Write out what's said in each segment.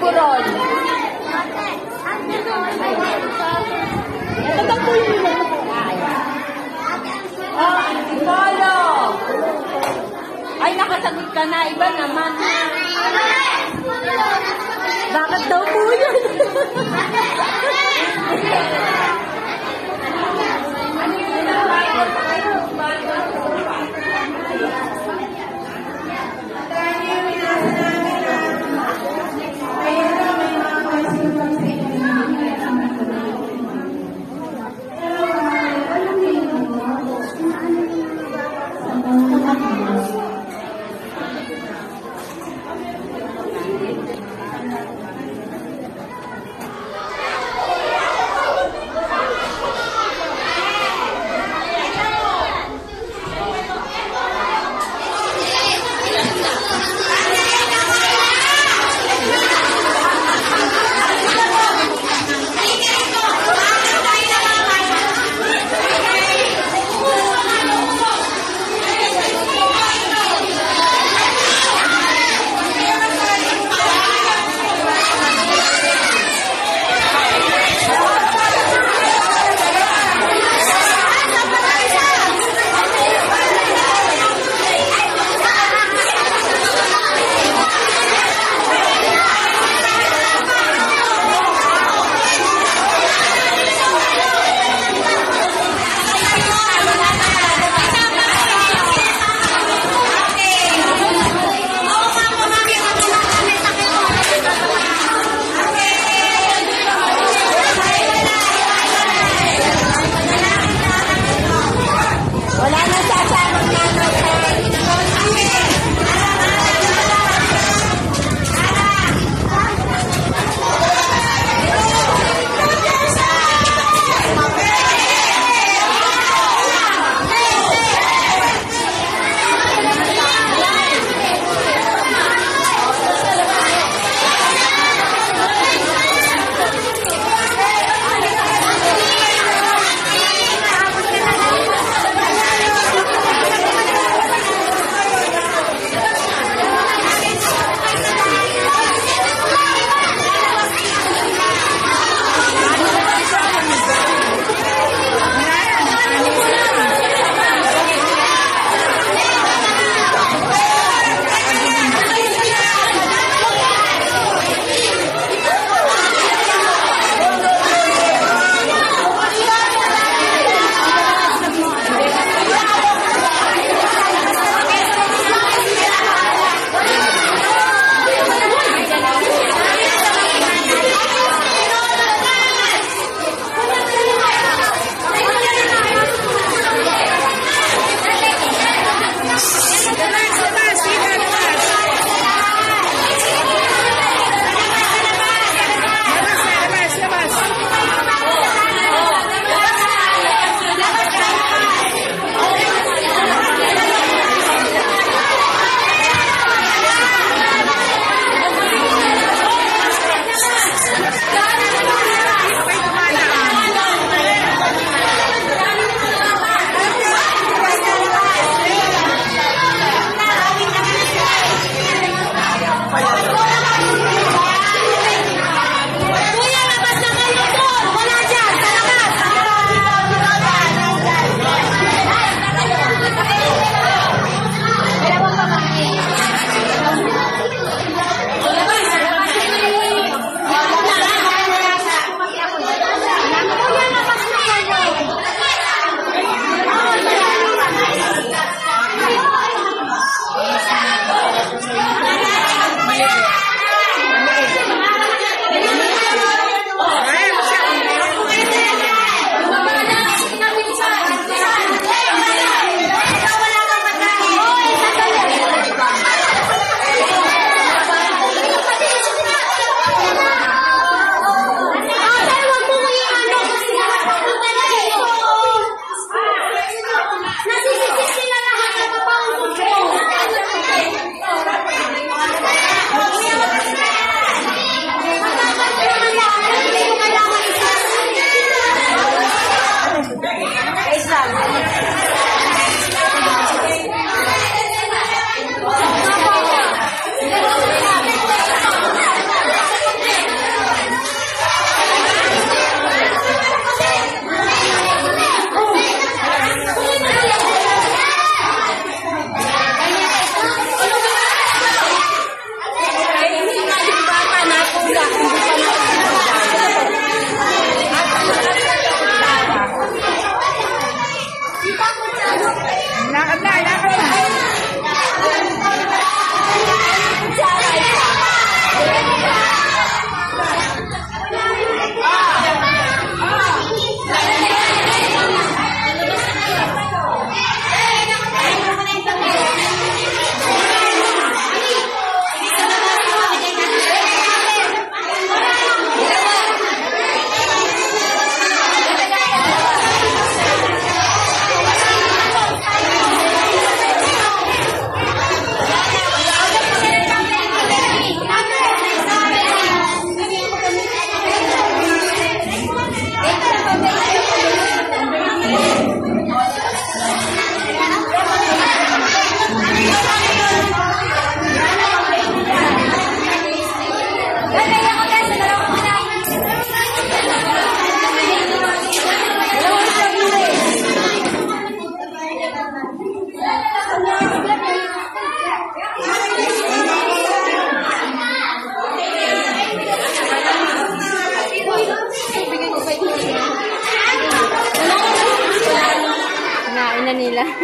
Buron. Ito ang po yung nila. Oh, Polo. Ay, nakasagot ka na. Iba naman. Bakit daw po yun? ano yun?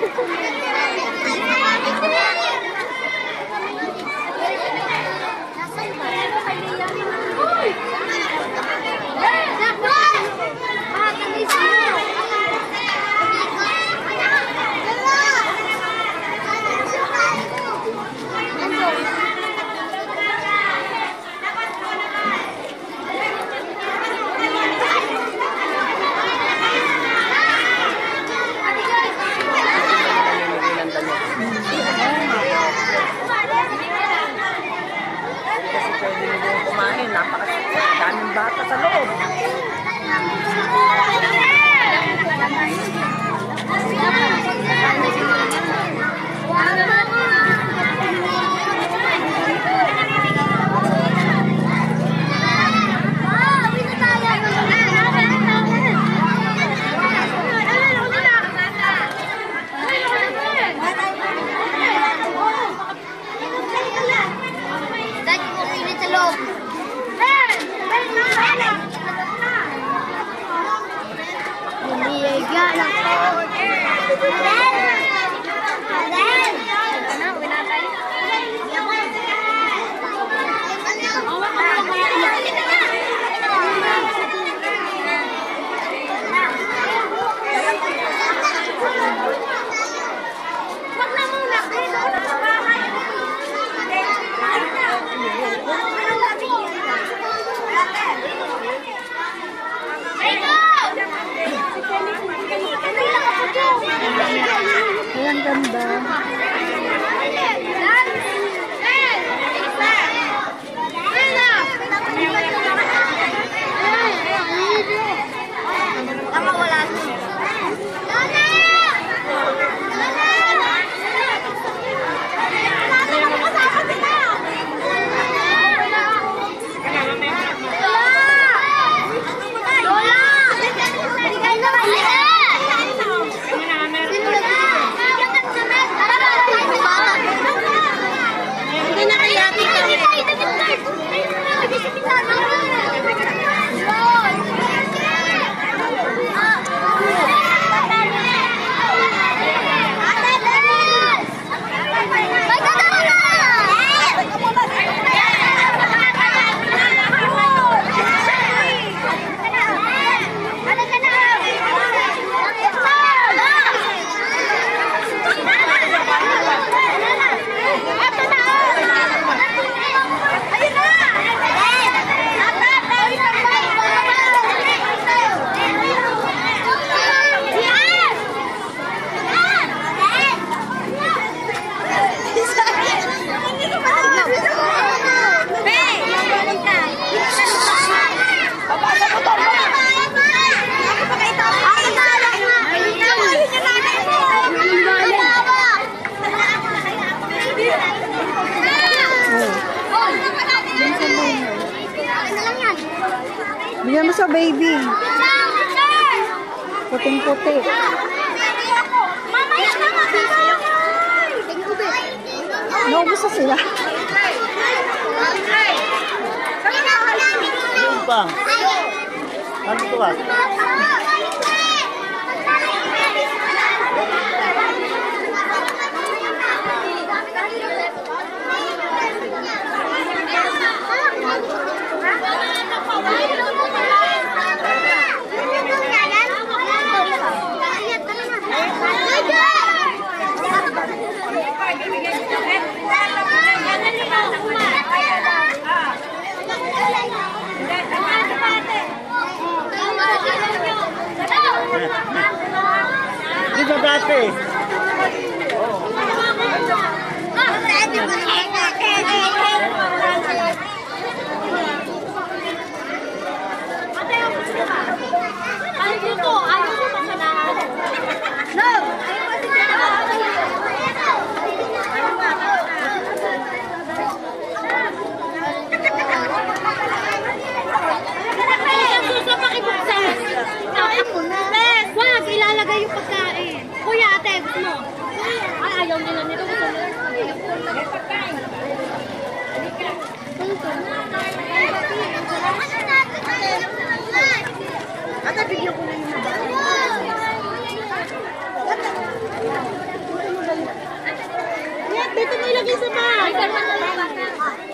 Thank you. Bata sa loob. Dahil Thank you. Bigyan mo sa baby. Puting-puti. Naubos na sila. Ano ah? Di ba dati? Ayaw Ada video kuning Lihat, betul ni lagi sebab.